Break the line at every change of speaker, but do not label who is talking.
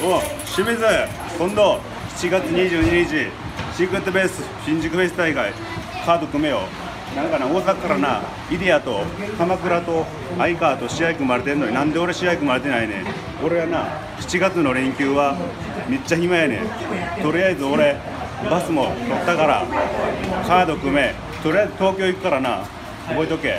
お清水今度7月22日シークレットベース新宿フェス大会カード組めよ。なんかな大阪からなイデアと鎌倉と相川と試合組まれてんのになんで俺試合組まれてないねん。俺はな7月の連休はめっちゃ暇やねん。とりあえず俺バスも乗ったからカード組め。とりあえず東京行くからな覚えとけ。